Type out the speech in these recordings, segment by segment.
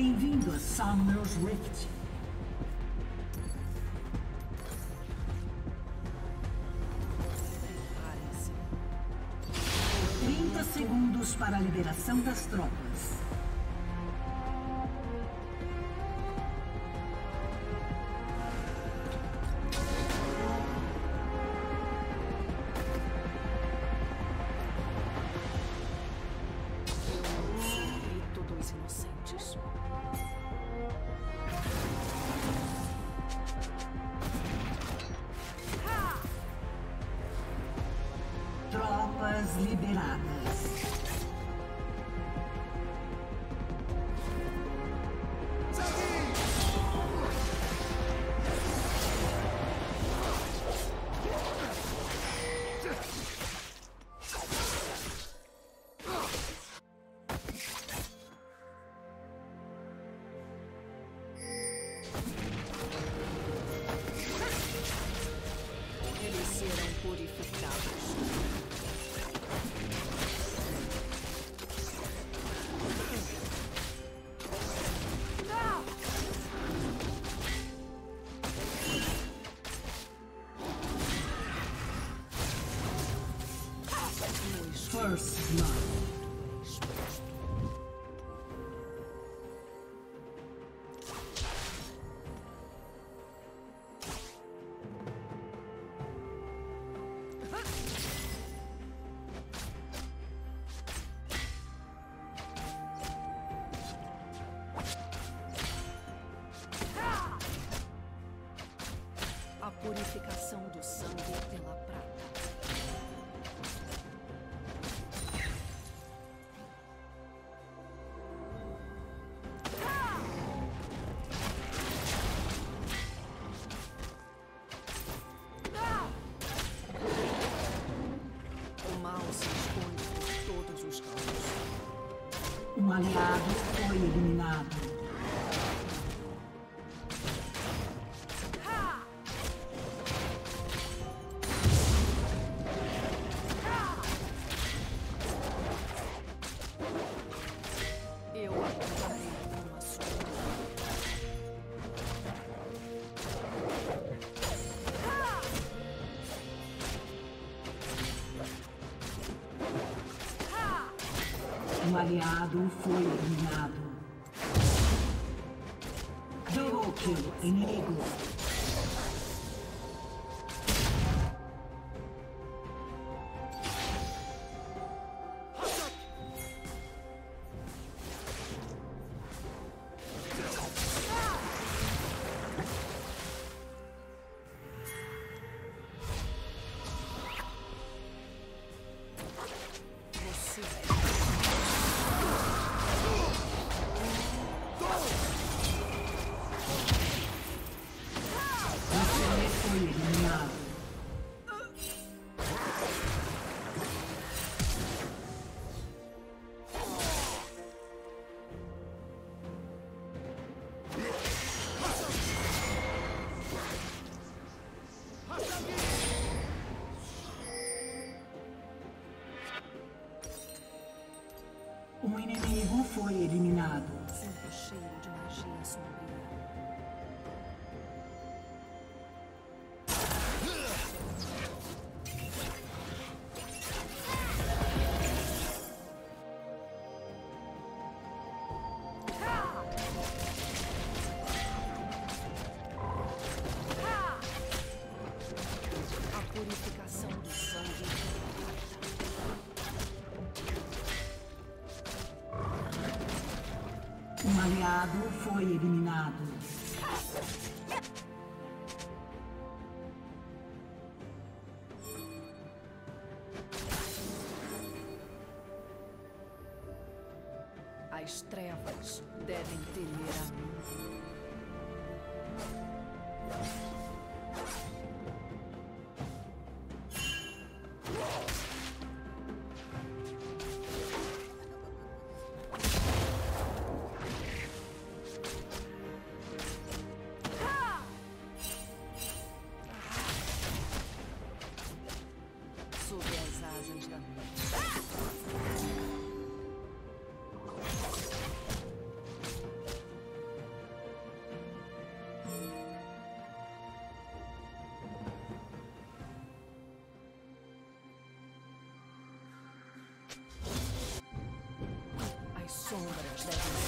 Bem-vindo a Summer's Rift. 30 segundos para a liberação das tropas. First Blood. Um aliado foi eliminado. Foi eliminado. o cheiro de magia sombria. Aliado foi eliminado. As trevas devem temer a mim. Orders that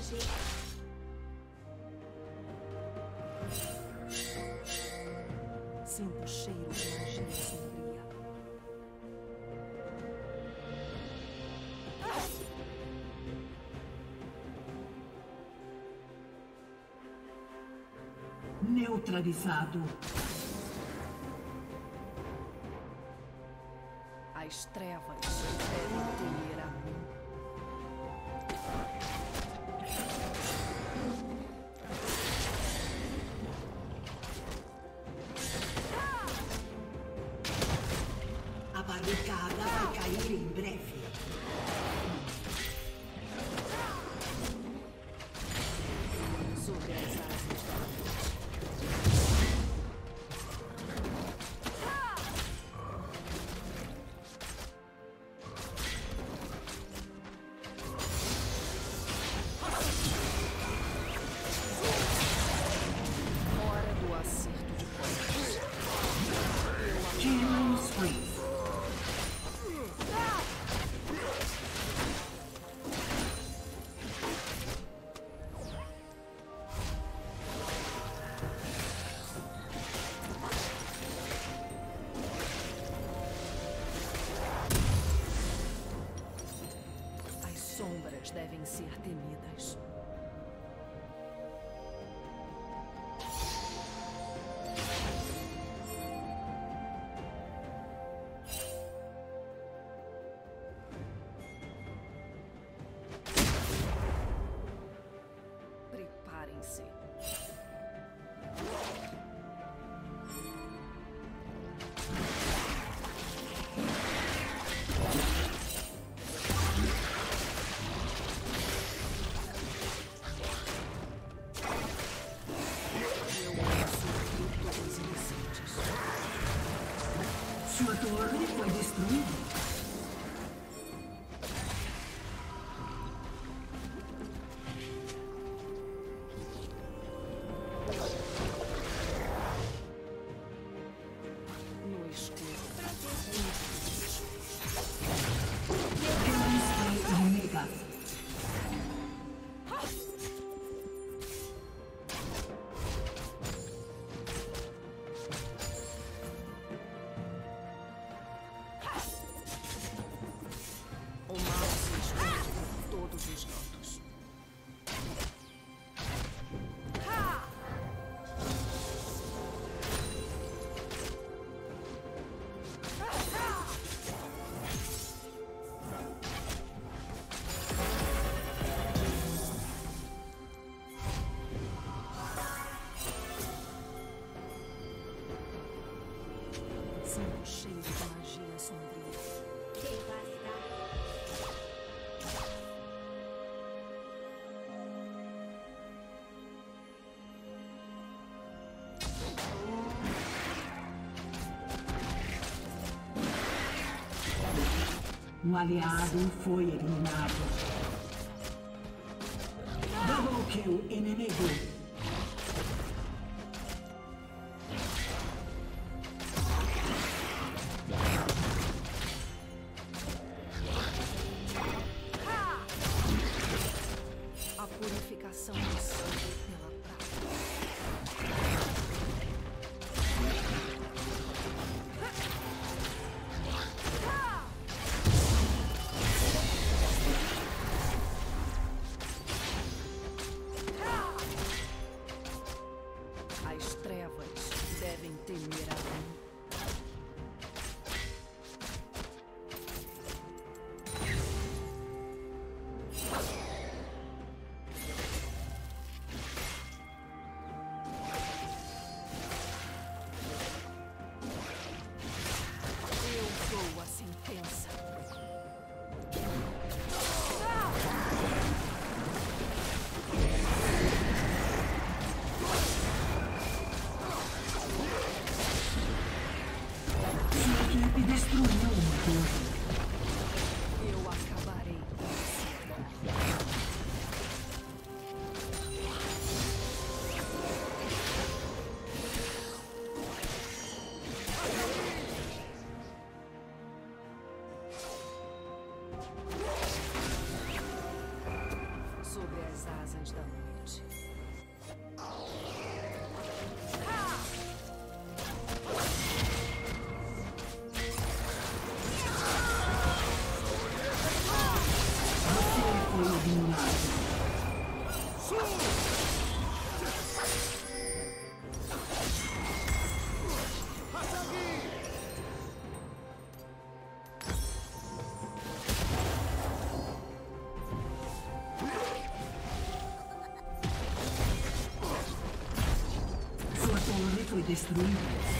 proteger. Sinto o cheiro de magia sombria. Neutralizado. Seattle. torre fue destruida. São cheios de magia sombria. Um aliado foi eliminado. Double kill inimigo. Torre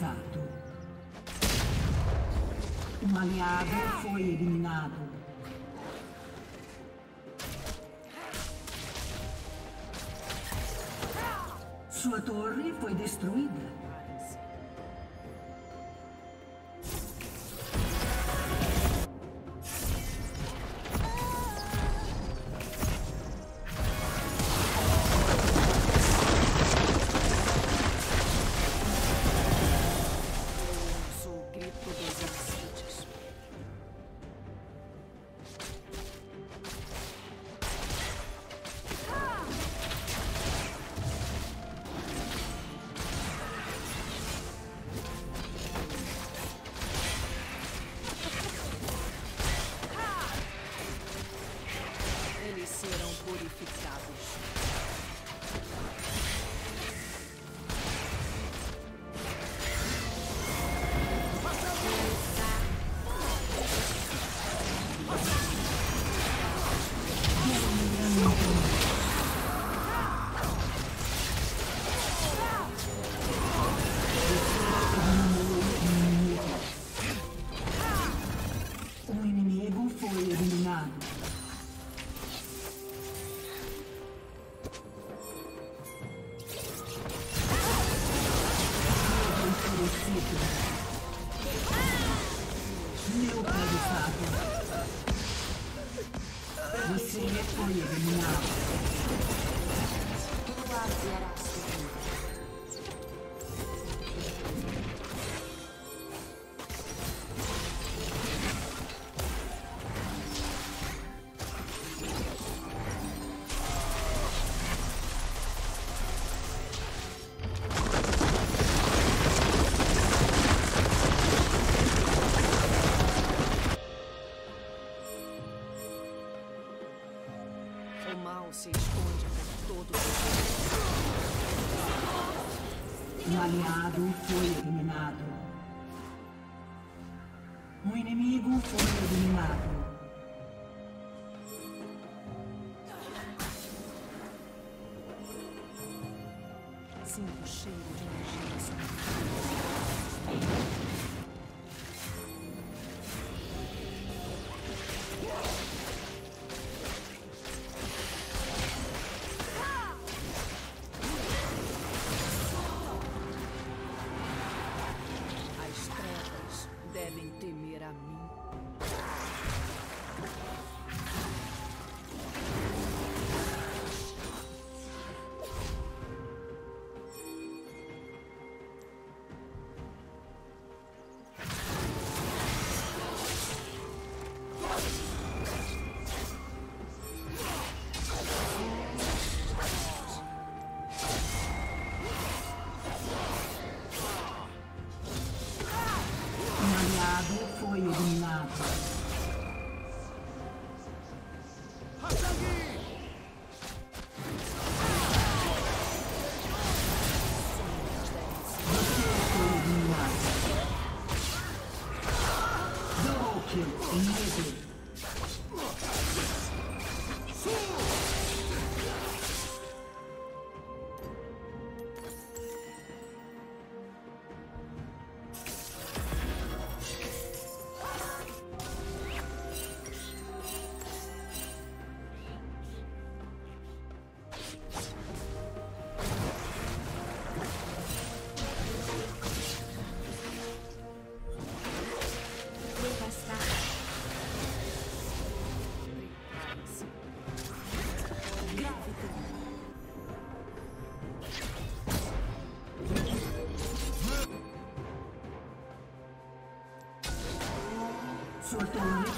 Neutralizado. Um aliado foi eliminado. Sua torre foi destruída. Neutralizado. Você foi eliminado. O Um inimigo foi eliminado. Sinto cheiro de energia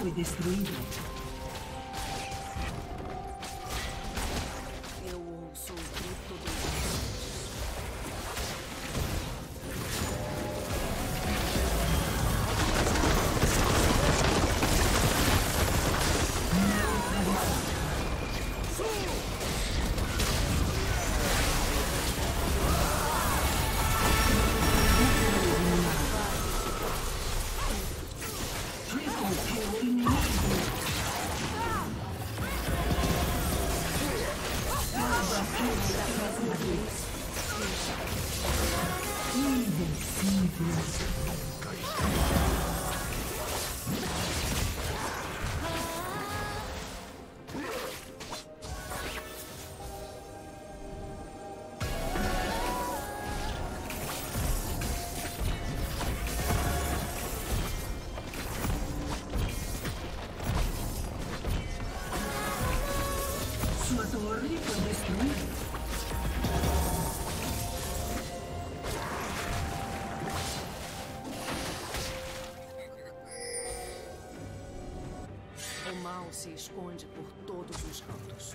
torre foi torre foi destruída. O mal se esconde por todos os cantos.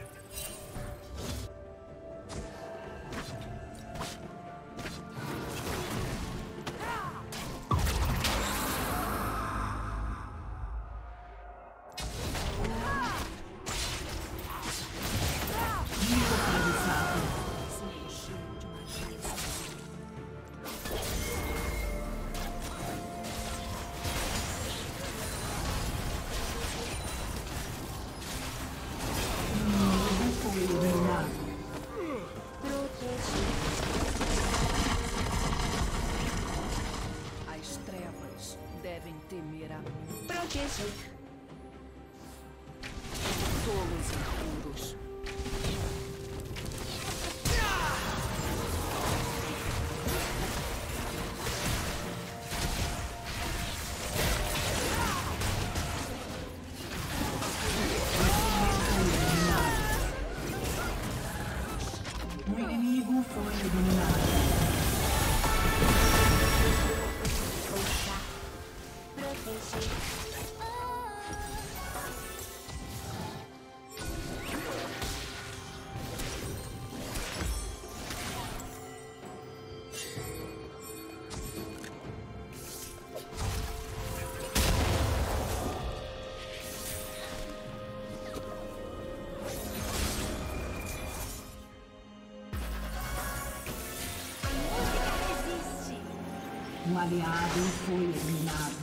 Aliado foi eliminado.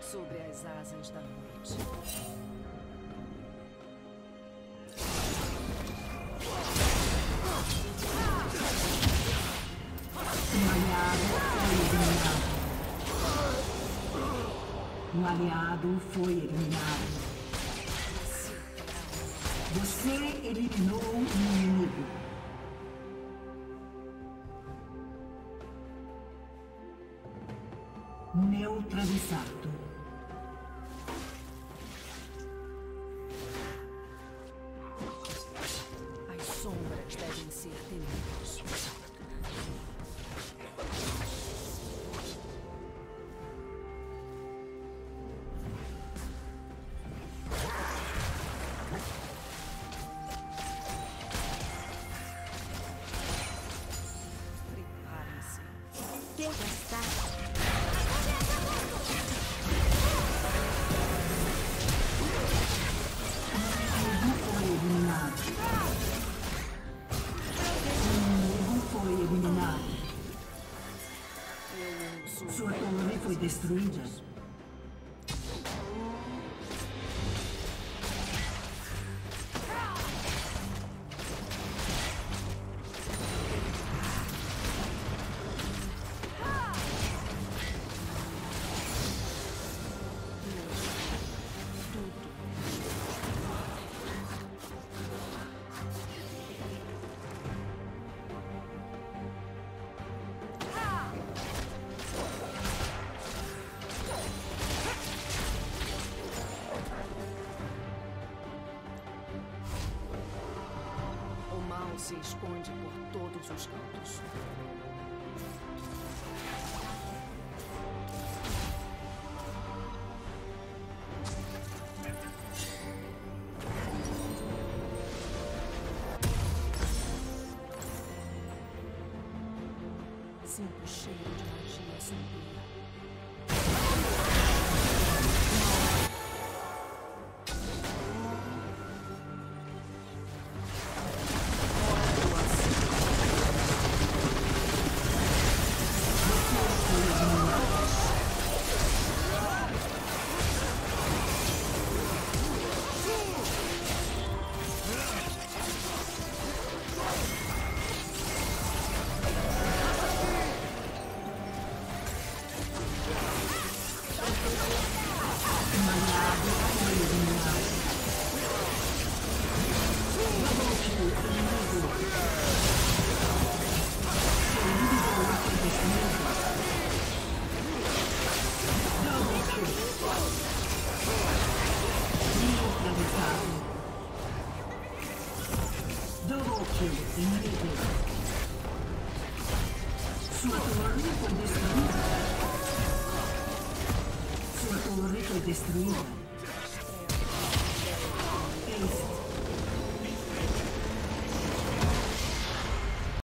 Sobre as asas da noite. Um aliado foi eliminado. Um aliado foi eliminado. Você eliminou um inimigo. Neutralizado. Torre se esconde por todos os cantos.